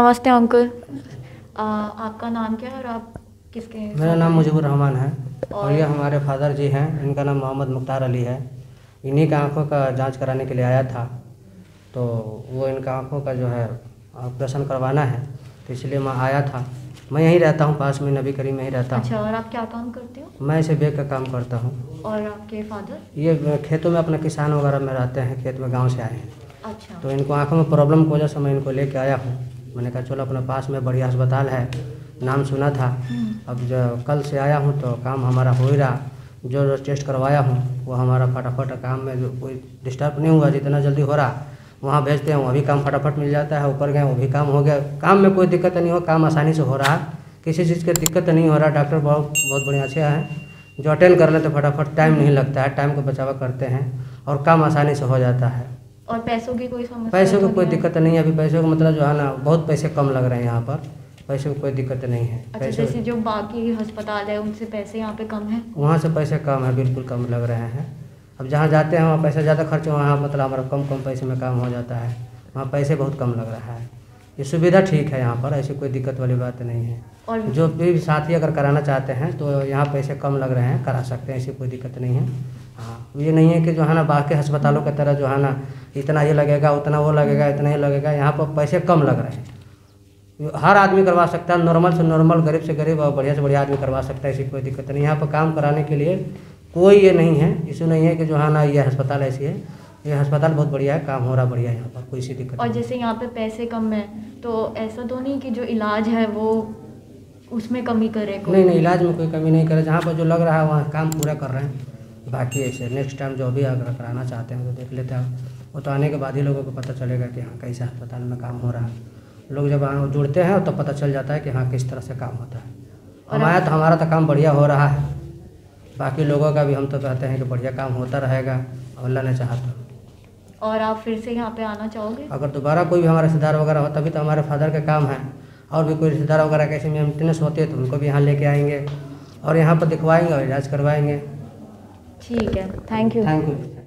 नमस्ते अंकल। आपका नाम क्या है और आप किसके हैं मेरा नाम मुजीबुर रहमान है और ये हमारे फादर जी हैं। इनका नाम मोहम्मद मुख्तार अली है। इन्हीं का आँखों का जाँच कराने के लिए आया था। तो वो इनका आँखों का जो है ऑपरेशन करवाना है। तो इसलिए मैं आया था। मैं यहीं रहता हूँ पास में नबी करीम में ही रहता हूँ। अच्छा और आप क्या काम करते हो? मैं इसे बेग का काम करता हूँ। और आपके फादर? ये खेतों में अपने किसान वगैरह में रहते हैं खेत में गाँव से आए हैं। अच्छा। तो इनको आँखों में प्रॉब्लम की वजह से मैं इनको लेके आया हूँ। मैंने कहा चलो अपने पास में बढ़िया अस्पताल है। नाम सुना था। हम्म, अब जो कल से आया हूँ तो काम हमारा हो ही रहा। जो जो टेस्ट करवाया हूँ वो हमारा फटाफट काम में जो कोई डिस्टर्ब नहीं हुआ जितना जल्दी हो रहा वहाँ भेजते हैं वहाँ भी काम फटाफट मिल जाता है। ऊपर गए वो भी काम हो गया। काम में कोई दिक्कत नहीं हो काम आसानी से हो रहा। किसी चीज़ की दिक्कत नहीं हो रहा। डॉक्टर बहुत बहुत बढ़िया अच्छे हैं। जो अटेंड कर लेते फटाफट टाइम नहीं लगता है टाइम को बचावा करते हैं और काम आसानी से हो जाता है। और पैसों की कोई समस्या पैसों तो की कोई दिक्कत नहीं है अभी पैसों का मतलब जो है ना बहुत पैसे कम लग रहे हैं यहाँ पर। पैसों की कोई दिक्कत नहीं है। अच्छा जैसे जो बाकी अस्पताल है उनसे पैसे यहाँ पे कम है? वहाँ से पैसे कम है बिल्कुल कम लग रहे हैं। अब जहाँ जाते हैं वहाँ पैसा ज़्यादा खर्च वहाँ मतलब हमारा कम कम पैसे में काम हो जाता है। वहाँ पैसे बहुत कम लग रहा है। ये सुविधा ठीक है यहाँ पर ऐसी कोई दिक्कत वाली बात नहीं है। और जो भी साथी अगर कराना चाहते हैं तो यहाँ पैसे कम लग रहे हैं करा सकते हैं ऐसी कोई दिक्कत नहीं है। हाँ ये नहीं है कि जो है ना बाकी अस्पतालों की तरह जो है ना इतना ये लगेगा उतना वो लगेगा इतना ही लगेगा यहाँ पर पैसे कम लग रहे हैं। हर आदमी करवा सकता है नॉर्मल से नॉर्मल गरीब से गरीब और बढ़िया से बढ़िया आदमी करवा सकता है ऐसी कोई दिक्कत नहीं। यहाँ पर काम कराने के लिए कोई ये नहीं है इशू नहीं है कि जो है ना ये अस्पताल ऐसी है। ये अस्पताल बहुत बढ़िया है काम हो रहा बढ़िया है यहाँ पर कोई सी दिक्कत और जैसे यहाँ पे पैसे कम है तो ऐसा तो नहीं कि जो इलाज है वो उसमें कमी करे कोई? नहीं नहीं इलाज में कोई कमी नहीं करे। जहाँ पर जो लग रहा है वहाँ काम पूरा कर रहे हैं। बाकी ऐसे नेक्स्ट टाइम जो भी अगर कराना चाहते हैं तो देख लेते हैं। वो तो आने के बाद ही लोगों को पता चलेगा कि हाँ कैसे अस्पताल में काम हो रहा है। लोग जब वहाँ जुड़ते हैं तो पता चल जाता है कि हाँ किस तरह से काम होता है। हमारा तो हमारा तो काम बढ़िया हो रहा है। बाकी लोगों का भी हम तो कहते हैं कि बढ़िया काम होता रहेगा अल्लाह ने चाहा तो। और आप फिर से यहाँ पे आना चाहोगे? अगर दोबारा कोई भी हमारा रिश्तेदार वगैरह हो तभी तो हमारे फादर का काम है। और भी कोई रिश्तेदार वगैरह कैसे मेंटेनेंस होते हैं तो उनको भी यहाँ लेके आएँगे। और यहाँ पर दिखवाएँगे और इलाज करवाएँगे। ठीक है। Thank you thank you